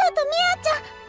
ちょっとミアちゃん